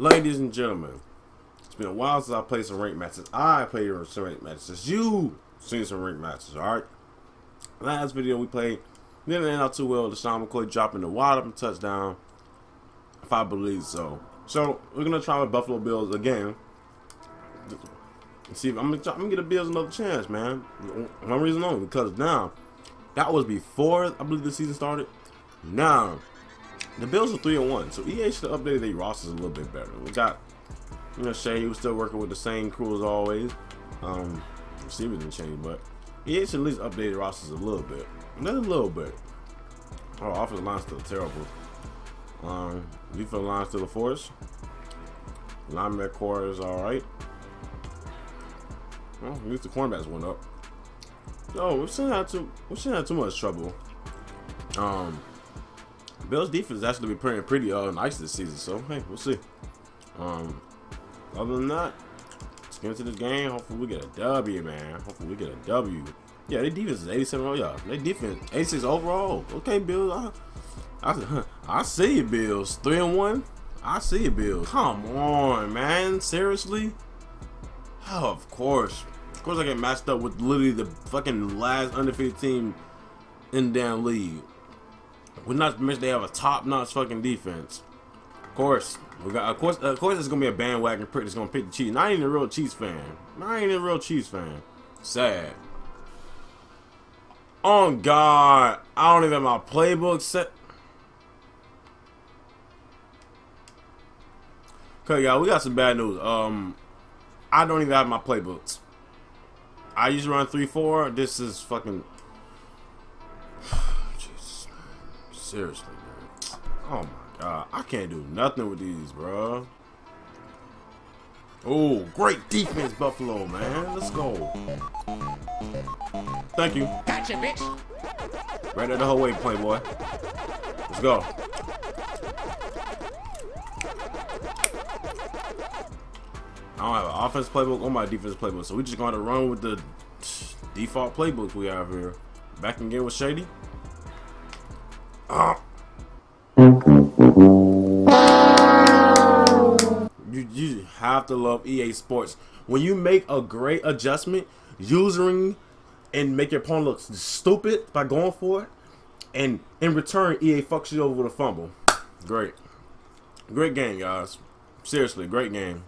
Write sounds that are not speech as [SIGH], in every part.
Ladies and gentlemen, it's been a while since I played some ranked matches. I played some ranked matches. You seen some ranked matches, alright? Last video we played didn't end out too well. LeSean McCoy dropping the wide open touchdown, if I believe so. So we're gonna try with Buffalo Bills again. See, if I'm I'm gonna get the Bills another chance, man. One reason only because now that was before I believe the season started. Now the Bills are three and one, so EA should have updated their rosters a little bit better. We got you know Shay, was still working with the same crew as always. Um, receivers didn't change, but EA should at least update the rosters a little bit, just a little bit. Our oh, offensive line's still terrible. Um, defensive line still a force. Linebacker core is all right. Well, at least the cornerbacks went up. So we shouldn't have too we shouldn't have too much trouble. Um, Bills defense actually be pretty pretty uh nice this season. So hey, we'll see. Um, other than that, let's get into this game. Hopefully we get a W, man. Hopefully we get a W. Yeah, their defense is 87 overall. Yeah, their defense 86 overall. Okay, Bills. I, I, [LAUGHS] I see you, Bills. Three and one. I see you, Bills. Come on, man. Seriously? Oh, of course. Of course I get matched up with literally the fucking last undefeated team in damn league. We're not mention they have a top-notch fucking defense. Of course, we got. Of course, of course, it's gonna be a bandwagon prick that's gonna pick the Chiefs. Not even a real Chiefs fan. Not even a real Chiefs fan. Sad. Oh God, I don't even have my playbook set. Okay, y'all, we got some bad news. Um, I don't even have my playbooks. I usually run three four. This is fucking Seriously, man. Oh my god. I can't do nothing with these, bro. Oh, great defense, Buffalo, man. Let's go. Thank you. Gotcha, bitch. Right at the whole way, Playboy. Let's go. I don't have an offense playbook or my defense playbook, so we just going to run with the default playbook we have here. Back again with Shady. You, you have to love EA Sports. When you make a great adjustment, using and make your opponent look stupid by going for it, and in return, EA fucks you over with a fumble. Great. Great game, guys. Seriously, great game.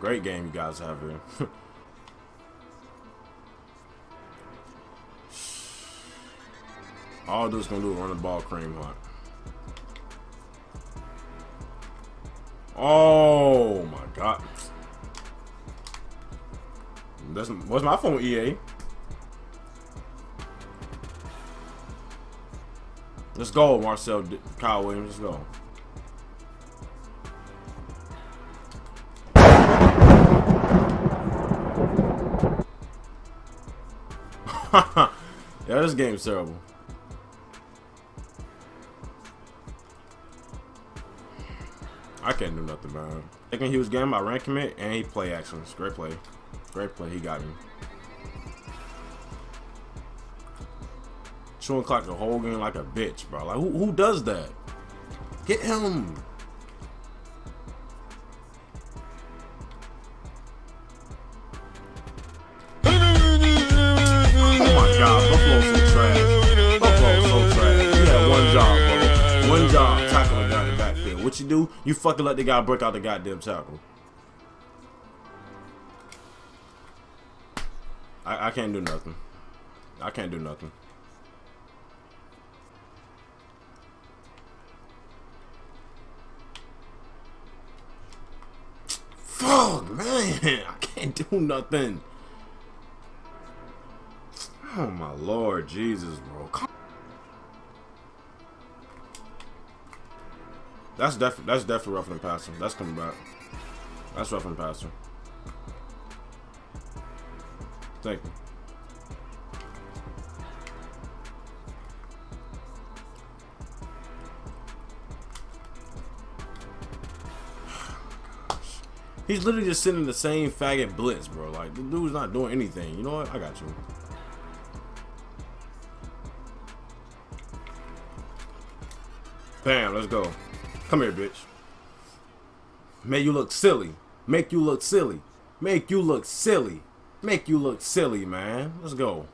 Great game you guys have here. [LAUGHS] All this gonna do is run the ball Kareem Hunt. Oh my god. That's what's my phone EA? Let's go, Marcel Kyle Williams. Let's go. [LAUGHS] yeah, this game's terrible. I can't do nothing about him. Thinking he was getting my rank commit and he play actions. Great play. Great play. He got me. Showing clock the whole game like a bitch, bro. Like, who, who does that? Get him. Oh my god, Buffalo's so trash. Buffalo's so trash. You had one job, bro. One job. What you do? You fucking let the guy break out the goddamn tackle. I, I can't do nothing. I can't do nothing. Fuck, man. [LAUGHS] I can't do nothing. Oh, my Lord Jesus, That's definitely that's definitely roughing and passing. That's coming back. That's roughing and passing. Thank you. He's literally just in the same faggot blitz, bro. Like, the dude's not doing anything. You know what? I got you. Bam, let's go. Come here, bitch. Make you look silly. Make you look silly. Make you look silly. Make you look silly, man. Let's go.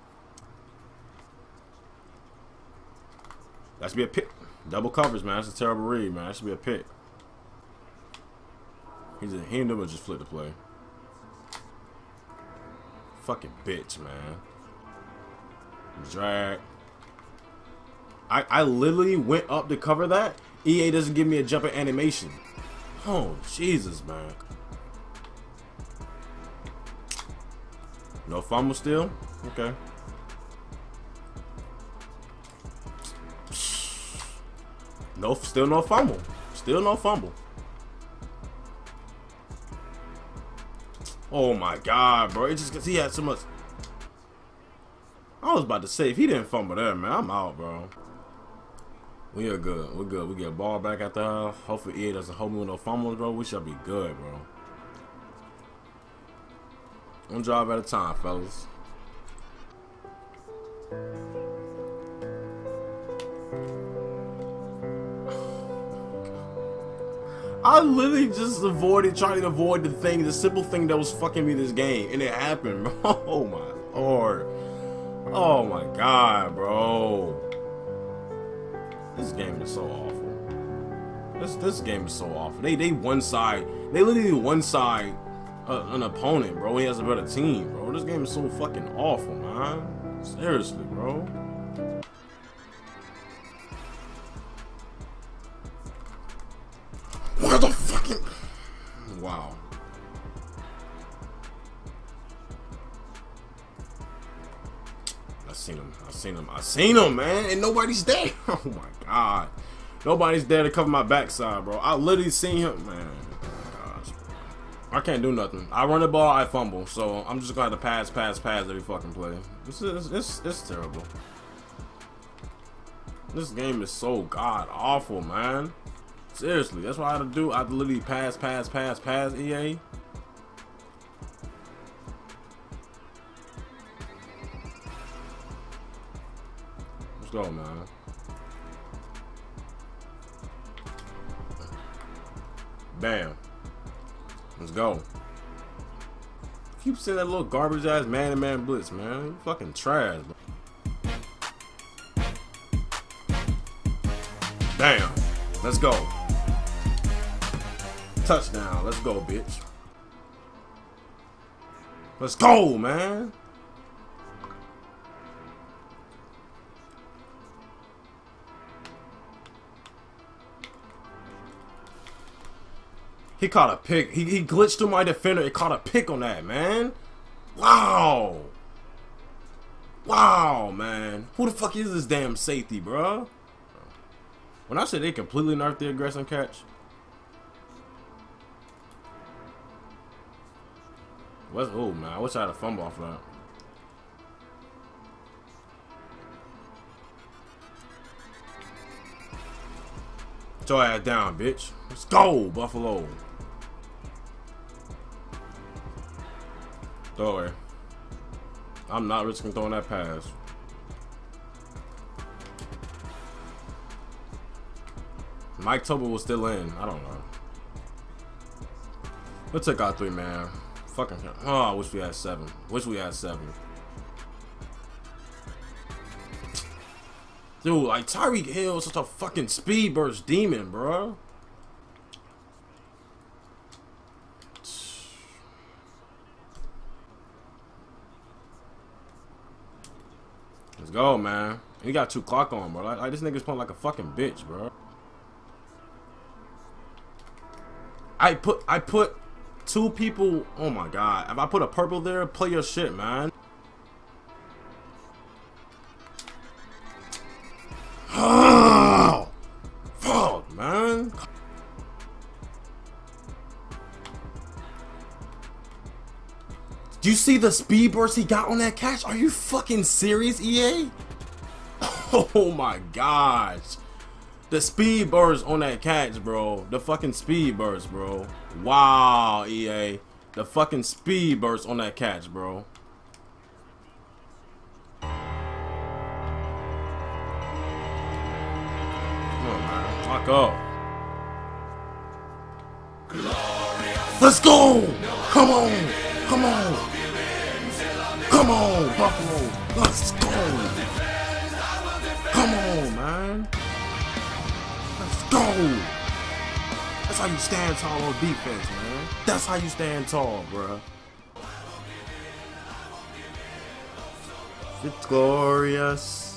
That should be a pick. Double covers, man. That's a terrible read, man. That should be a pick. He's a, he never just flip the play. Fucking bitch, man. Drag. I, I literally went up to cover that. EA doesn't give me a jumping animation. Oh, Jesus, man. No fumble still? Okay. No, still no fumble. Still no fumble. Oh my god, bro. It's just because he had so much. I was about to say, if he didn't fumble there, man, I'm out, bro. We are good. We're good. We get ball back at the half. Hopefully EA doesn't hold me with no fumbles, bro. We should be good, bro. One job at a time, fellas. I literally just avoided trying to avoid the thing, the simple thing that was fucking me this game, and it happened, [LAUGHS] bro. Oh my lord. Oh my god, bro. This game is so awful. This this game is so awful. They they one side. They literally one side uh, an opponent, bro. He has a better team, bro. This game is so fucking awful, man. Seriously, bro. I seen him. I seen him. I seen him, man. And nobody's there. [LAUGHS] Oh my god. Nobody's there to cover my backside, bro. I literally seen him, man. I can't do nothing. I run the ball, I fumble. So I'm just gonna have to pass, pass, pass every fucking play. This is it's, it's terrible. This game is so god awful, man. Seriously, that's what I had to do. I had to literally pass, pass, pass, pass EA. Go, man. Bam. Let's go. Keep sending that little garbage ass man to man blitz, man. You fucking trash, bro. Damn. Let's go. Touchdown. Let's go, bitch. Let's go, man. He caught a pick. He, he glitched through my defender. He caught a pick on that, man. Wow. Wow, man. Who the fuck is this damn safety, bro? When I say they completely nerfed the aggression catch, what's oh man? I wish I had a fumble off that. Throw that down, bitch. Let's go, Buffalo. Throw it. I'm not risking throwing that pass. Mike Toba was still in. I don't know. We'll take three, man. Fucking. Oh, I wish we had seven. Wish we had seven. Dude, like Tyreek Hill is such a fucking speed burst demon, bro. Let's go, man. He got two clock on, bro. Like, like this nigga's playing like a fucking bitch, bro. I put I put two people. Oh my god! If I put a purple there, play your shit, man. Oh, [SIGHS] fuck, man. Do you see the speed burst he got on that catch? Are you fucking serious, EA? [LAUGHS] Oh my gosh. The speed burst on that catch, bro. The fucking speed burst, bro. Wow, EA. The fucking speed burst on that catch, bro. Oh on, man. Lock up. Let's go! Come on! Come on! Come on, Buffalo! Let's go! Come on, man! Let's go! That's how you stand tall on defense, man. That's how you stand tall, bruh. Victorious.